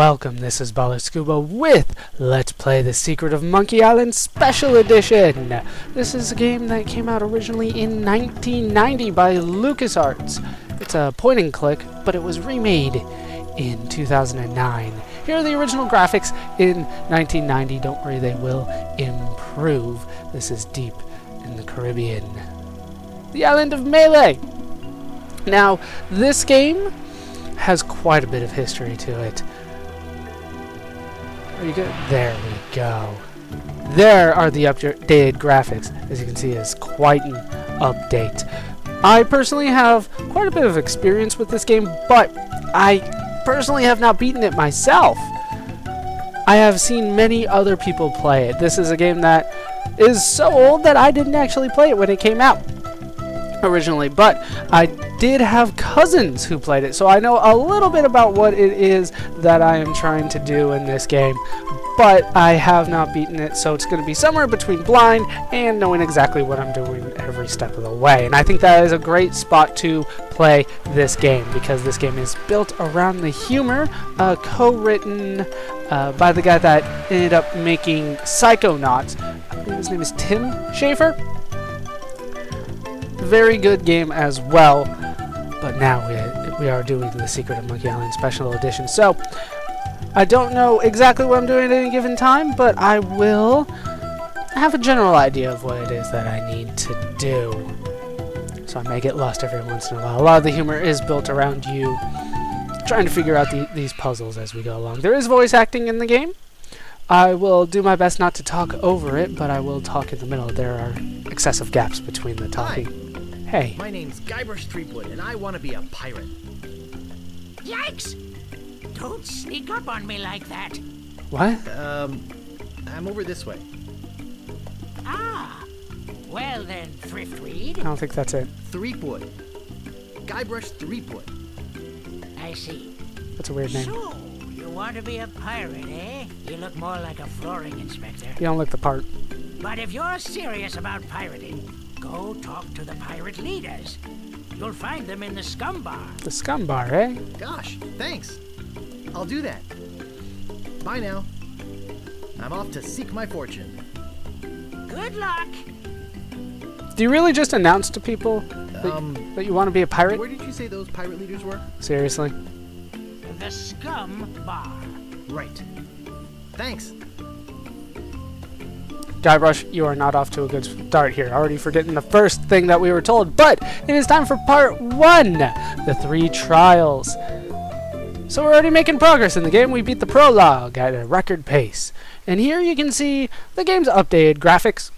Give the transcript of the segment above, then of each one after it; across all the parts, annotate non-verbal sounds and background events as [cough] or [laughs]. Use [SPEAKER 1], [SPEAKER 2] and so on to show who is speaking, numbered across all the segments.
[SPEAKER 1] welcome. This is Baller Scuba with Let's Play The Secret of Monkey Island Special Edition. This is a game that came out originally in 1990 by LucasArts. It's a point and click, but it was remade in 2009. Here are the original graphics in 1990. Don't worry, they will improve. This is deep in the Caribbean. The island of Melee. Now, this game has quite a bit of history to it. Are you? There we go. There are the updated graphics. As you can see, it's quite an update. I personally have quite a bit of experience with this game, but I personally have not beaten it myself. I have seen many other people play it. This is a game that is so old that I didn't actually play it when it came out originally, but I did have cousins who played it, so I know a little bit about what it is that I am trying to do in this game, but I have not beaten it, so it's going to be somewhere between blind and knowing exactly what I'm doing every step of the way. And I think that is a great spot to play this game, because this game is built around the humor, uh, co-written uh, by the guy that ended up making Psychonauts. I believe his name is Tim Schafer very good game as well. Now we, we are doing the Secret of Monkey Island Special Edition. So, I don't know exactly what I'm doing at any given time, but I will have a general idea of what it is that I need to do. So I may get lost every once in a while. A lot of the humor is built around you trying to figure out the, these puzzles as we go along. There is voice acting in the game. I will do my best not to talk over it, but I will talk in the middle. There are excessive gaps between the talking.
[SPEAKER 2] Hi.
[SPEAKER 1] Hey.
[SPEAKER 2] My name's Guybrush Threepwood, and I want to be a pirate.
[SPEAKER 3] Yikes! Don't sneak up on me like that.
[SPEAKER 1] What?
[SPEAKER 2] Um, I'm over this way.
[SPEAKER 3] Ah. Well then, Thriftweed.
[SPEAKER 1] I don't think that's it.
[SPEAKER 2] Threepwood. Guybrush Threepwood.
[SPEAKER 3] I see.
[SPEAKER 1] That's a weird name.
[SPEAKER 3] So, you want to be a pirate, eh? You look more like a flooring inspector.
[SPEAKER 1] You don't look the part.
[SPEAKER 3] But if you're serious about pirating, go talk to the pirate leaders. You'll find them in the Scumm Bar.
[SPEAKER 1] The Scumm Bar, eh?
[SPEAKER 2] Gosh, thanks. I'll do that. Bye now. I'm off to seek my fortune.
[SPEAKER 3] Good luck.
[SPEAKER 1] Do you really just announce to people that,
[SPEAKER 2] Um,
[SPEAKER 1] that you want to be a pirate?
[SPEAKER 2] where did you say those pirate leaders were?
[SPEAKER 1] Seriously?
[SPEAKER 3] The Scumm Bar.
[SPEAKER 2] Right. Thanks.
[SPEAKER 1] Guybrush, you are not off to a good start here. Already forgetting the first thing that we were told, but it is time for part one, the three trials. So we're already making progress in the game. We beat the prologue at a record pace. And here you can see the game's updated graphics.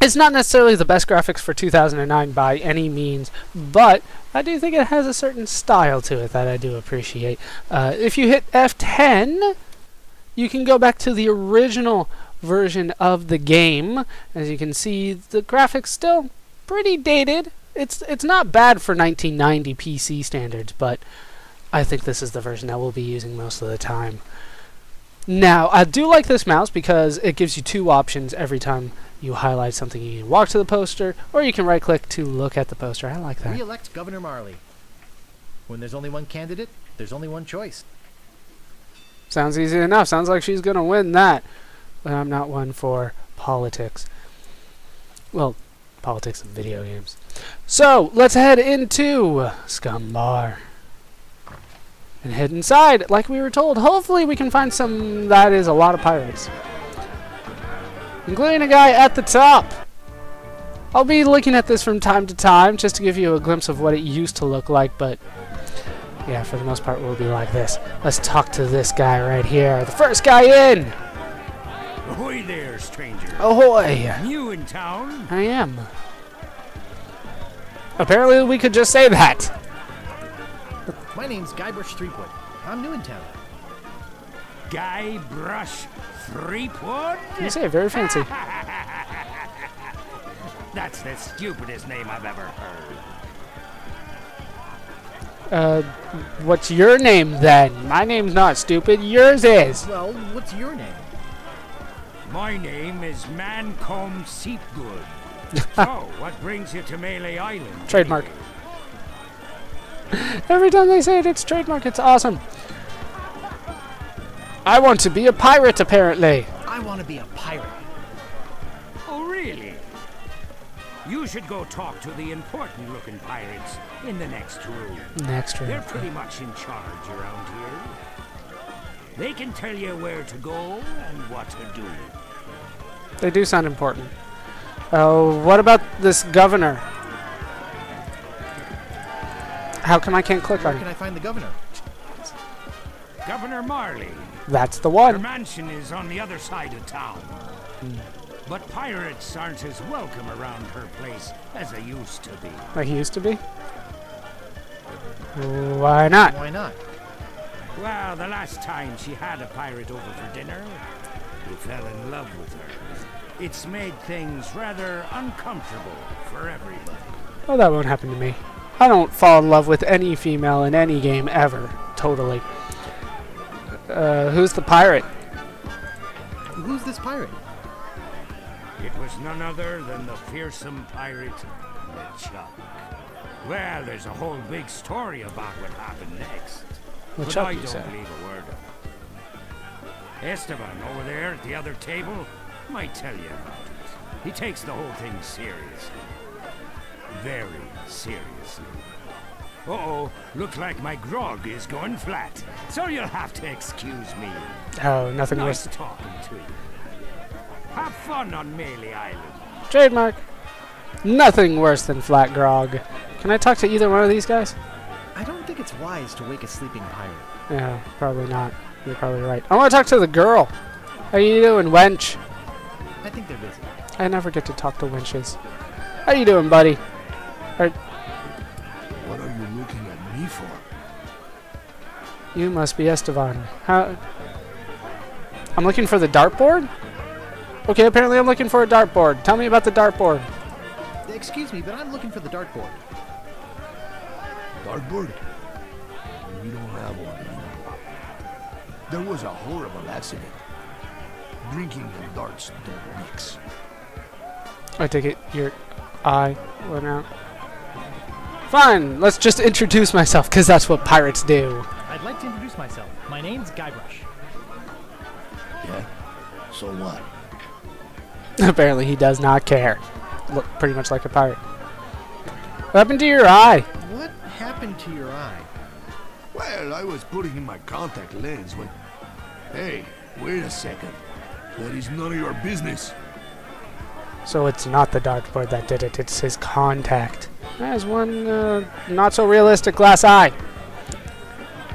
[SPEAKER 1] It's not necessarily the best graphics for 2009 by any means, but I do think it has a certain style to it that I do appreciate. Uh, if you hit F10, you can go back to the original version of the game. As you can see, the graphics still pretty dated. It's it's not bad for 1990 PC standards, but I think this is the version that we'll be using most of the time. Now, I do like this mouse because it gives you two options every time you highlight something. You can walk to the poster, or you can right-click to look at the poster. I like that.
[SPEAKER 2] Re-elect Governor Marley. When there's only one candidate, there's only one choice.
[SPEAKER 1] Sounds easy enough. Sounds like she's going to win that. But I'm not one for politics. Well, politics of video games. So, let's head into Scumm Bar. And head inside, like we were told. Hopefully we can find some that is a lot of pirates. Including a guy at the top. I'll be looking at this from time to time just to give you a glimpse of what it used to look like, but yeah, for the most part, we'll be like this. Let's talk to this guy right here. The first guy in!
[SPEAKER 4] Ahoy there, stranger.
[SPEAKER 1] Ahoy!
[SPEAKER 4] New in town?
[SPEAKER 1] I am. Apparently, we could just say that.
[SPEAKER 2] My name's Guybrush Threepwood. I'm new in town.
[SPEAKER 4] Guybrush Threepwood?
[SPEAKER 1] You say it very fancy. [laughs]
[SPEAKER 4] That's the stupidest name I've ever heard.
[SPEAKER 1] Uh, what's your name then? My name's not stupid. Yours is.
[SPEAKER 2] Well, what's your name?
[SPEAKER 4] My name is Mancomb Seepgood. [laughs] so, what brings you to Melee Island?
[SPEAKER 1] Trademark. Every time they say it, it's trademark. It's awesome. I want to be a pirate, apparently.
[SPEAKER 2] I want to be a pirate.
[SPEAKER 4] Oh, really? You should go talk to the important-looking pirates in the next room.
[SPEAKER 1] Next room.
[SPEAKER 4] They're pretty much in charge around here. They can tell you where to go and what to do.
[SPEAKER 1] They do sound important. Oh, what about this governor? How come I can't click
[SPEAKER 2] Where
[SPEAKER 1] on
[SPEAKER 2] can
[SPEAKER 1] it?
[SPEAKER 2] I find the governor?
[SPEAKER 4] Governor Marley.
[SPEAKER 1] That's the one.
[SPEAKER 4] Her
[SPEAKER 1] one.
[SPEAKER 4] mansion is on the other side of town. But pirates aren't as welcome around her place as they used to be.
[SPEAKER 1] Like he used to be. Why not?
[SPEAKER 2] Why not?
[SPEAKER 4] Well, the last time she had a pirate over for dinner, he fell in love with her. It's made things rather uncomfortable for everybody.
[SPEAKER 1] Oh, that won't happen to me. I don't fall in love with any female in any game ever. Totally. Uh, who's the pirate?
[SPEAKER 2] Who's this pirate?
[SPEAKER 4] It was none other than the fearsome pirate, LeChuck. Well, there's a whole big story about what happened next. but
[SPEAKER 1] LeChuck,
[SPEAKER 4] I
[SPEAKER 1] you
[SPEAKER 4] don't
[SPEAKER 1] say?
[SPEAKER 4] believe a word of it. Esteban over there at the other table might tell you about it. He takes the whole thing seriously. Very seriously. Uh-oh, looks like my grog is going flat, so you'll have to excuse me.
[SPEAKER 1] Oh, nothing
[SPEAKER 4] Nice
[SPEAKER 1] worse.
[SPEAKER 4] talking to you. Have fun on Melee Island.
[SPEAKER 1] Trademark. Nothing worse than flat grog. Can I talk to either one of these guys?
[SPEAKER 2] I don't think it's wise to wake a sleeping pirate.
[SPEAKER 1] Yeah, probably not. You're probably right. I want to talk to the girl. How you doing, wench?
[SPEAKER 2] I think they're busy.
[SPEAKER 1] I never get to talk to winches. How you doing, buddy?
[SPEAKER 5] What are you looking at me for?
[SPEAKER 1] You must be Esteban. How? I'm looking for the dartboard? Okay, apparently I'm looking for a dartboard. Tell me about the dartboard.
[SPEAKER 2] Excuse me, but I'm looking for the dartboard.
[SPEAKER 5] Dartboard? We don't have one anymore. There was a horrible accident. Drinking and darts don't mix.
[SPEAKER 1] I take it your eye went out. Fine, let's just introduce myself, because that's what pirates do.
[SPEAKER 6] I'd like to introduce myself. My name's Guybrush.
[SPEAKER 5] Yeah? So what? [laughs]
[SPEAKER 1] apparently he does not care. Look pretty much like a pirate. What happened to your eye?
[SPEAKER 2] What happened to your eye?
[SPEAKER 5] Well, I was putting in my contact lens when... Hey, wait a second. That is none of your business.
[SPEAKER 1] So it's not the dartboard that did it, it's his contact. There's one uh, not so realistic glass eye.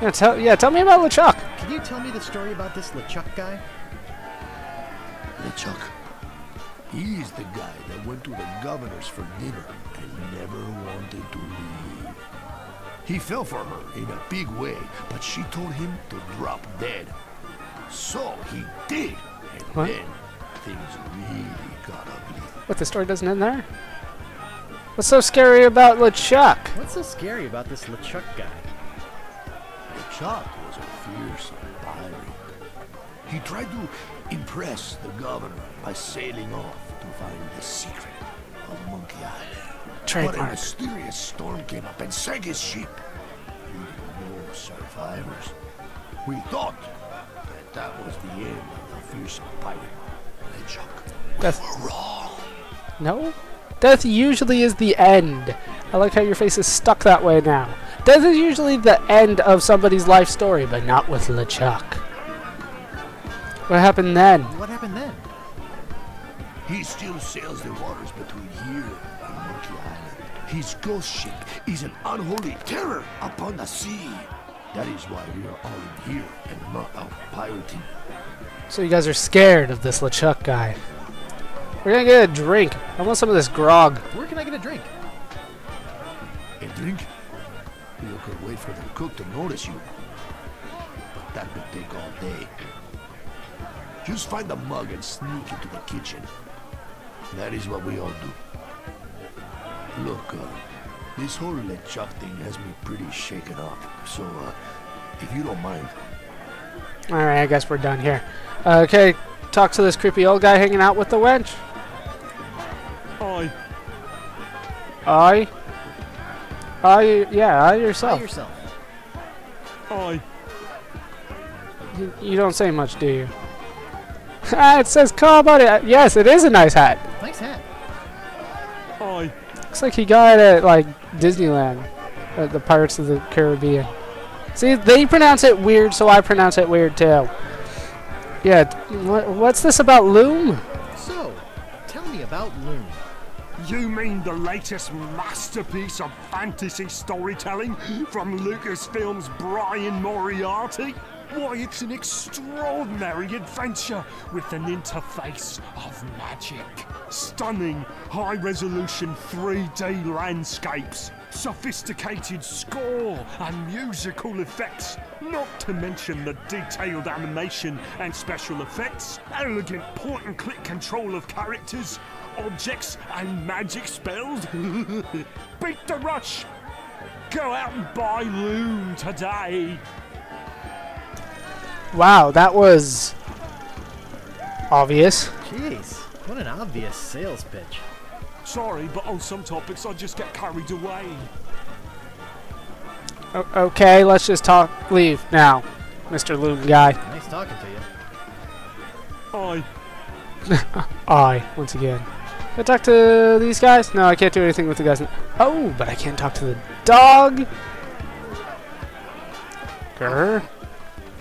[SPEAKER 1] Yeah, tell, yeah, tell me about LeChuck.
[SPEAKER 2] Can you tell me the story about this LeChuck guy?
[SPEAKER 5] LeChuck. He's the guy that went to the governor's for dinner and never wanted to leave. He fell for her in a big way, but she told him to drop dead. So he did, and
[SPEAKER 1] What?
[SPEAKER 5] then things really got ugly.
[SPEAKER 1] What, the story doesn't end there? What's so scary about LeChuck?
[SPEAKER 2] What's so scary about this LeChuck guy?
[SPEAKER 5] LeChuck was a fearsome pirate. He tried to impress the governor by sailing off to find the secret of Monkey Island. But a mysterious storm came up and sank his ship, survivors. We thought that that was the end of the fearsome pirate, LeChuck.
[SPEAKER 1] Death.
[SPEAKER 5] We're wrong.
[SPEAKER 1] No? Death usually is the end. I like how your face is stuck that way now. Death is usually the end of somebody's life story, but not with LeChuck. What happened then?
[SPEAKER 2] What happened then?
[SPEAKER 5] He still sails the waters between here and Monkey Island. His ghost ship is an unholy terror upon the sea. That is why we are all in here and not out pirating.
[SPEAKER 1] So you guys are scared of this LeChuck guy. We're gonna get a drink. I want some of this grog.
[SPEAKER 2] Where can I get a drink?
[SPEAKER 5] A drink? You could wait for the cook to notice you. But that could take all day. Just find a mug and sneak into the kitchen. That is what we all do. Look, uh, this whole LeChuck thing has me pretty shaken up. So, uh, if you don't mind,
[SPEAKER 1] Alright, I guess we're done here. Uh, okay, talk to this creepy old guy hanging out with the wench.
[SPEAKER 5] Oi.
[SPEAKER 1] I. I, yeah, I
[SPEAKER 2] By
[SPEAKER 1] yourself.
[SPEAKER 2] yourself.
[SPEAKER 5] Oi.
[SPEAKER 1] You- You don't say much, do you? [laughs] ah, it says call buddy. Uh, Yes, it is a nice hat.
[SPEAKER 2] Nice hat.
[SPEAKER 4] Aye.
[SPEAKER 1] Looks like he got it at like Disneyland, at the Pirates of the Caribbean. See, they pronounce it weird, so I pronounce it weird too. Yeah, t- what, what's this about Loom?
[SPEAKER 2] So, tell me about Loom.
[SPEAKER 4] You mean the latest masterpiece of fantasy storytelling from Lucasfilm's Brian Moriarty? Why, it's an extraordinary adventure with an interface of magic. Stunning, high resolution 3D landscapes, sophisticated score and musical effects, not to mention the detailed animation and special effects, elegant point and click control of characters, objects, and magic spells. [laughs] Beat the rush! Go out and buy Loom today!
[SPEAKER 1] Wow, that was obvious.
[SPEAKER 2] Jeez, what an obvious sales pitch.
[SPEAKER 4] Sorry, but on some topics I just get carried away.
[SPEAKER 1] O- okay, let's just talk. Leave now, Mr. Loom guy.
[SPEAKER 2] Nice talking to you.
[SPEAKER 4] I
[SPEAKER 1] I [laughs] once again. Can I talk to these guys? No, I can't do anything with the guys. Oh, but I can't talk to the dog. Grr.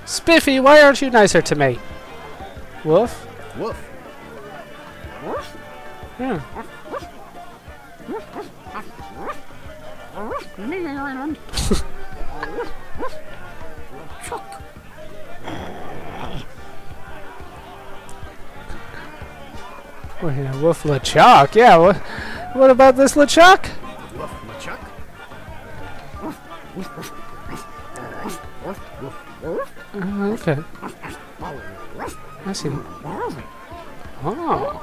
[SPEAKER 1] Spiffy, why aren't you nicer to me? Woof.
[SPEAKER 2] Woof.
[SPEAKER 1] Yeah. Oh, yeah, Woof LeChuck. Yeah, what, what about this?
[SPEAKER 2] Woof, LeChuck.
[SPEAKER 1] Oh, okay. I see. Oh.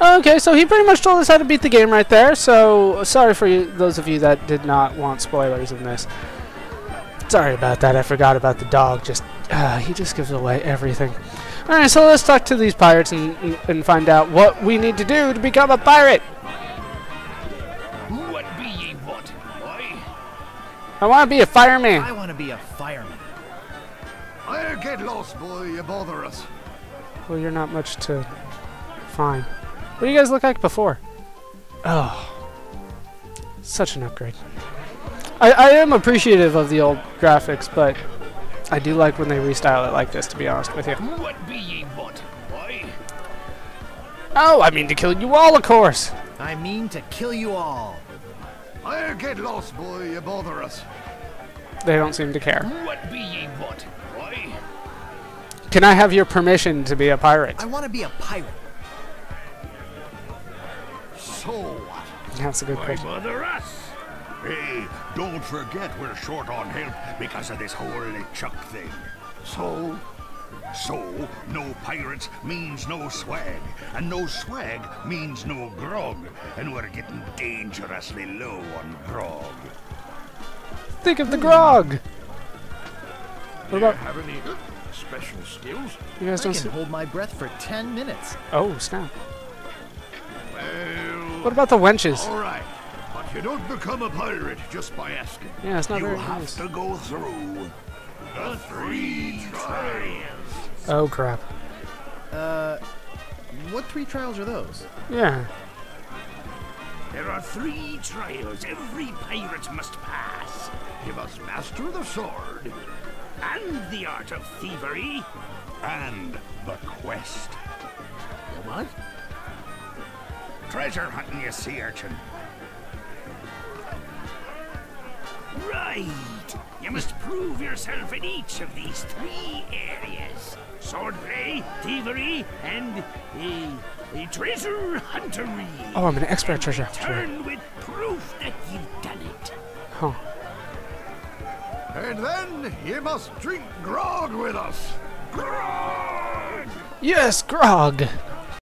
[SPEAKER 1] Okay, so he pretty much told us how to beat the game right there. So sorry for you, those of you that did not want spoilers in this. Sorry about that. I forgot about the dog. Just uh, he just gives away everything. All right, so let's talk to these pirates and, and, and find out what we need to do to become a pirate.
[SPEAKER 4] What be ye what? Boy?
[SPEAKER 1] I want to be a fireman.
[SPEAKER 2] I want to be a fireman.
[SPEAKER 5] I'll get lost, boy. You bother us.
[SPEAKER 1] Well, you're not much to. Fine. What do you guys look like before? Oh, such an upgrade. I, I am appreciative of the old graphics, but I do like when they restyle it like this. To be honest with you.
[SPEAKER 4] What be ye what? Boy?
[SPEAKER 1] Oh, I mean to kill you all, of course.
[SPEAKER 2] I mean to kill you all.
[SPEAKER 5] I'll get lost, boy. You bother us.
[SPEAKER 1] They don't seem to care.
[SPEAKER 4] What be ye what? Boy?
[SPEAKER 1] Can I have your permission to be a pirate?
[SPEAKER 2] I want to be a pirate.
[SPEAKER 5] So what?
[SPEAKER 1] That's a good
[SPEAKER 4] Why
[SPEAKER 1] question.
[SPEAKER 4] bother us?
[SPEAKER 5] Hey, don't forget we're short on help because of this whole LeChuck thing. So? So, no pirates means no swag, and no swag means no grog, and we're getting dangerously low on grog.
[SPEAKER 1] Think of the grog. What about
[SPEAKER 5] have any special skills?
[SPEAKER 1] you guys?
[SPEAKER 2] I
[SPEAKER 1] Don't
[SPEAKER 2] can hold my breath for 10 minutes.
[SPEAKER 1] Oh snap!
[SPEAKER 5] Well,
[SPEAKER 1] What about the wenches?
[SPEAKER 5] all right, but you don't become a pirate just by asking.
[SPEAKER 1] Yeah, it's not
[SPEAKER 5] you
[SPEAKER 1] very
[SPEAKER 5] have
[SPEAKER 1] nice.
[SPEAKER 5] to go through the three trials.
[SPEAKER 1] Oh crap!
[SPEAKER 2] Uh, what three trials are those?
[SPEAKER 1] Yeah.
[SPEAKER 4] There are three trials every pirate must pass.
[SPEAKER 5] You must master the sword
[SPEAKER 4] And the art of thievery.
[SPEAKER 5] and the quest.
[SPEAKER 4] What?
[SPEAKER 5] Treasure hunting, you sea urchin.
[SPEAKER 4] Right. You must prove yourself in each of these three areas. Swordplay, thievery, and uh, treasure huntery.
[SPEAKER 1] Oh, I'm an expert treasure hunter.
[SPEAKER 4] Turn with proof that you've done it.
[SPEAKER 1] Huh.
[SPEAKER 5] And then you must drink grog with us.
[SPEAKER 4] Grog!
[SPEAKER 1] Yes, grog.